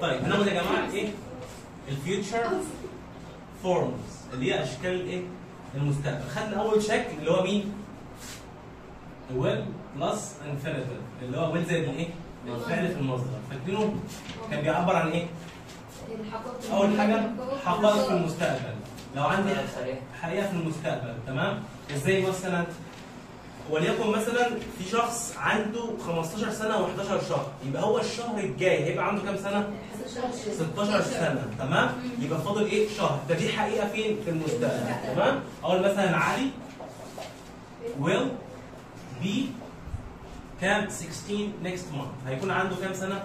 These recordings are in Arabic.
طيب هناخد يا جماعة إيه؟ ال future forms اللي هي أشكال الايه المستقبل. خدنا أول شكل اللي هو مين؟ will plus infinitive اللي هو will زائد الايه الفعل في المصدر. فاكرينه؟ كان بيعبر عن إيه؟ أول حاجة حقائق في المستقبل. لو عندي حقيقة في المستقبل تمام؟ إزاي مثلا؟ وليكن مثلا في شخص عنده 15 سنة و11 شهر يبقى هو الشهر الجاي هيبقى عنده كام سنة؟ 16 سنة تمام؟ يبقى فاضل إيه؟ شهر. ده دي حقيقة فين؟ في المستقبل تمام؟ أقول مثلا علي will be كام 16 next month. هيكون عنده كام سنة؟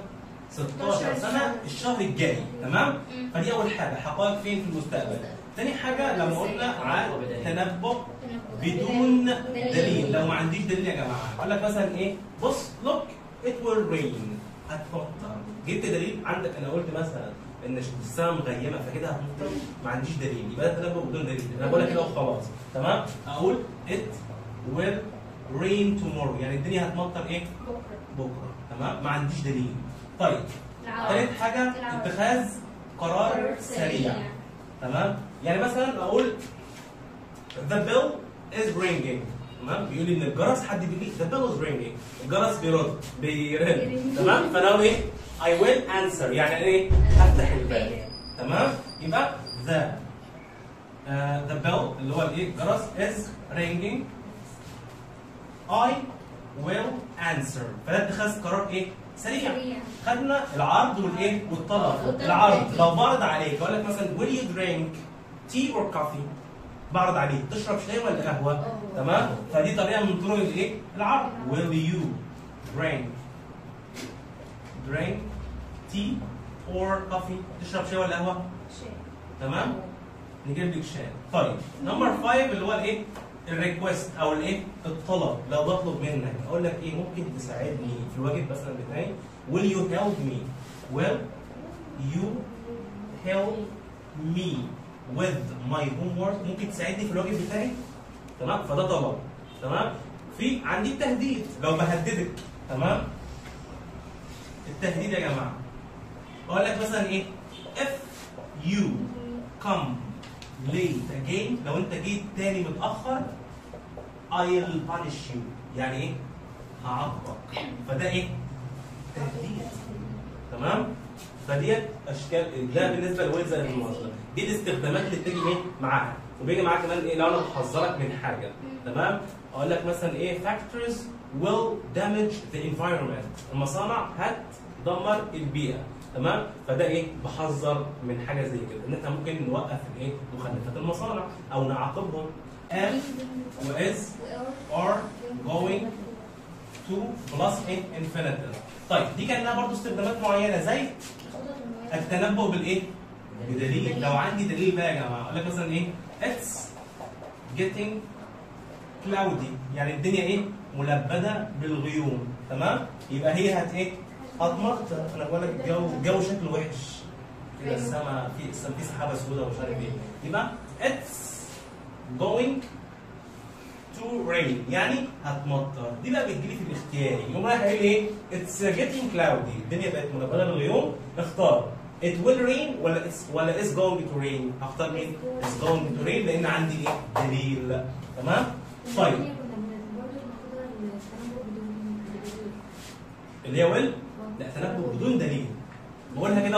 16 سنة الشهر الجاي تمام؟ فدي أول حاجة. حقائق فين في المستقبل؟ تاني حاجة لما قلنا عن تنبؤ بدون دليل. لو ما عنديش دليل يا جماعة. أقول لك مثلا إيه؟ بص لوك ات ويل رين هتمطر جبت دليل؟ عندك. أنا قلت مثلا إن السماء مغيمة فكده هتمطر ما عنديش دليل. يبقى ده تنبؤ بدون دليل. أنا بقول لك كده وخلاص. تمام؟ أقول ات ويل رين tomorrow. يعني الدنيا هتمطر إيه؟ بكرة. تمام؟ ما عنديش دليل. طيب ثالث حاجة اتخاذ قرار سريع. تمام؟ يعني مثلا أقول the bell is ringing. تمام؟ بيقول لي إن الجرس حد بيقول لي the bell is ringing. الجرس بيرد بيرن. تمام؟ فأنا أقول إيه؟ I will answer. يعني إيه؟ هفتح الباب. تمام؟ يبقى the. uh, the bell اللي هو الإيه؟ الجرس is ringing. I will answer. فده اتخاذ قرار إيه؟ سريع. خدنا العرض والإيه؟ والطلب. العرض. لو بعرض عليك أقول لك مثلا will you drink tea or coffee? بعرض عليك. تشرب شاي ولا قهوة؟ تمام؟ فدي طريقه من طرق الإيه؟ العرض. will you drink drink tea or coffee? تشرب شاي ولا قهوة؟ تمام؟ نجيب لك شاي. طيب number 5 اللي هو الإيه؟ ال request أو الإيه؟ الطلب لو بطلب منك. أقول لك إيه؟ ممكن تساعدني في الواجب مثلا بتاعي. Will you help me? Will you help me with my homework. ممكن تساعدني في الواجب بتاعي؟ تمام؟ فده طلب. تمام؟ في عندي التهديد. لو بهددك. تمام؟ التهديد يا جماعة. أقول لك مثلا إيه؟ If you come late again لو أنت جيت تاني متأخر I'll punish you. يعني إيه? هعاقبك. فده إيه؟ تهديد. تمام؟ فديت اشكال ده بالنسبة لويلز المصدر دي الاستخدامات اللي بتيجي إيه؟ معاها. وبيجي معاها كمان إيه؟ لو أنا بحذرك من حاجة. تمام؟ أقول لك مثلا إيه؟ factors will damage the environment. المصانع هتدمر البيئة. تمام؟ فده إيه؟ بحذر من حاجة زي كده. إن إحنا ممكن نوقف الإيه؟ مخلفات المصانع أو نعاقبهم. Am واز are going to plus in infinitive طيب دي كان لها برضه استخدامات معينة زي التنبؤ بالإيه؟ بدليل لو عندي دليل بقى يا جماعة أقول لك مثلا إيه؟ it's getting cloudy يعني الدنيا إيه؟ ملبدة بالغيوم تمام؟ يبقى هي هت إيه؟ هتمطر أنا بقول لك الجو الجو شكله وحش كده السما في في سحابة سوداء ومش عارف إيه يبقى it's going to rain. يعني هتمطر. دي بقى بتجيلي في الاختياري. يقوم رايح قايل إيه؟ It's getting cloudy. الدنيا بقت ملبده بالغيوم اختار. It will rain ولا it's ولا is going to rain. هختار مين؟ It's going to rain لأن عندي إيه؟ دليل. تمام؟ طيب. اللي هي will لا تنبؤ بدون دليل. بقولها كده.